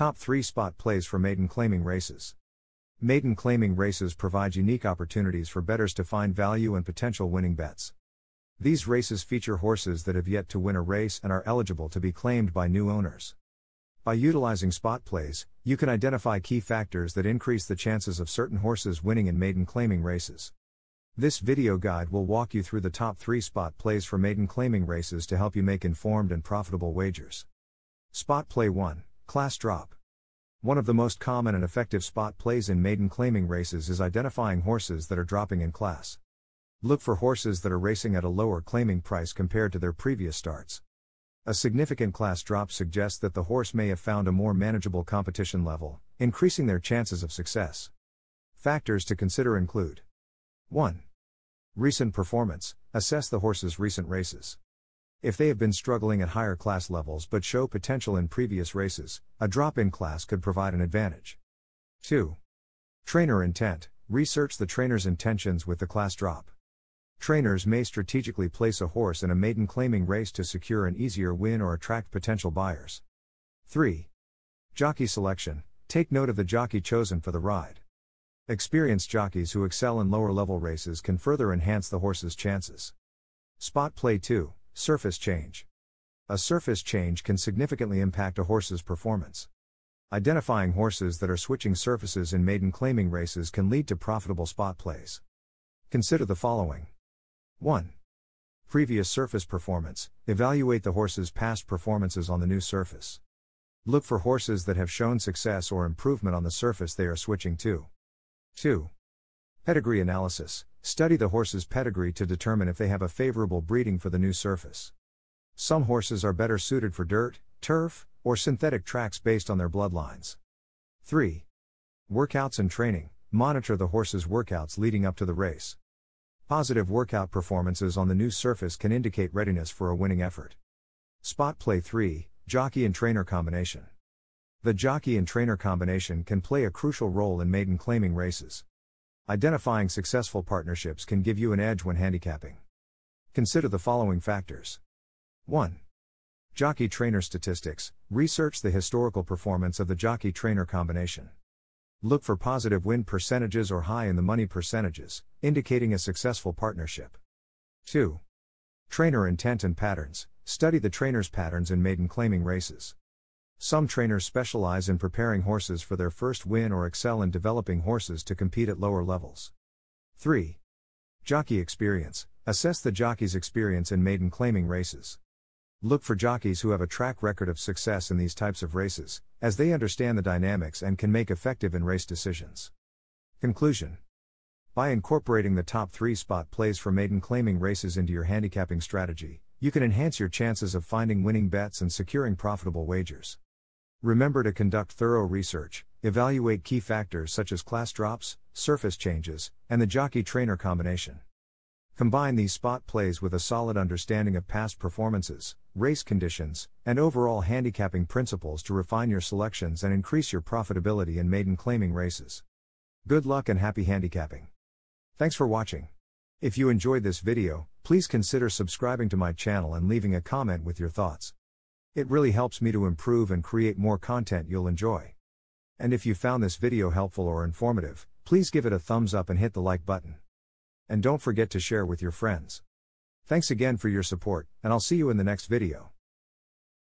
Top 3 Spot Plays for Maiden Claiming Races. Maiden claiming races provide unique opportunities for bettors to find value and potential winning bets. These races feature horses that have yet to win a race and are eligible to be claimed by new owners. By utilizing spot plays, you can identify key factors that increase the chances of certain horses winning in maiden claiming races. This video guide will walk you through the top 3 spot plays for maiden claiming races to help you make informed and profitable wagers. Spot play 1 Class drop. One of the most common and effective spot plays in maiden claiming races is identifying horses that are dropping in class. Look for horses that are racing at a lower claiming price compared to their previous starts. A significant class drop suggests that the horse may have found a more manageable competition level, increasing their chances of success. Factors to consider include 1. Recent performance assess the horse's recent races. If they have been struggling at higher class levels but show potential in previous races, a drop in class could provide an advantage. 2. Trainer intent research the trainer's intentions with the class drop. Trainers may strategically place a horse in a maiden claiming race to secure an easier win or attract potential buyers. 3. Jockey selection take note of the jockey chosen for the ride. Experienced jockeys who excel in lower level races can further enhance the horse's chances. Spot play 2 Surface change. A surface change can significantly impact a horse's performance. Identifying horses that are switching surfaces in maiden claiming races can lead to profitable spot plays. Consider the following 1. Previous surface performance Evaluate the horse's past performances on the new surface. Look for horses that have shown success or improvement on the surface they are switching to. 2. Pedigree analysis Study the horse's pedigree to determine if they have a favorable breeding for the new surface. Some horses are better suited for dirt, turf, or synthetic tracks based on their bloodlines. 3. Workouts and training Monitor the horse's workouts leading up to the race. Positive workout performances on the new surface can indicate readiness for a winning effort. Spot play 3 Jockey and trainer combination. The jockey and trainer combination can play a crucial role in maiden claiming races. Identifying successful partnerships can give you an edge when handicapping. Consider the following factors 1. Jockey trainer statistics research the historical performance of the jockey trainer combination. Look for positive win percentages or high in the money percentages, indicating a successful partnership. 2. Trainer intent and patterns study the trainer's patterns in maiden claiming races. Some trainers specialize in preparing horses for their first win or excel in developing horses to compete at lower levels. 3. Jockey experience assess the jockey's experience in maiden claiming races. Look for jockeys who have a track record of success in these types of races, as they understand the dynamics and can make effective in race decisions. Conclusion By incorporating the top three spot plays for maiden claiming races into your handicapping strategy, you can enhance your chances of finding winning bets and securing profitable wagers. Remember to conduct thorough research, evaluate key factors such as class drops, surface changes, and the jockey trainer combination. Combine these spot plays with a solid understanding of past performances, race conditions, and overall handicapping principles to refine your selections and increase your profitability in maiden claiming races. Good luck and happy handicapping. Thanks for watching. If you enjoyed this video, please consider subscribing to my channel and leaving a comment with your thoughts. It really helps me to improve and create more content you'll enjoy. And if you found this video helpful or informative, please give it a thumbs up and hit the like button. And don't forget to share with your friends. Thanks again for your support, and I'll see you in the next video.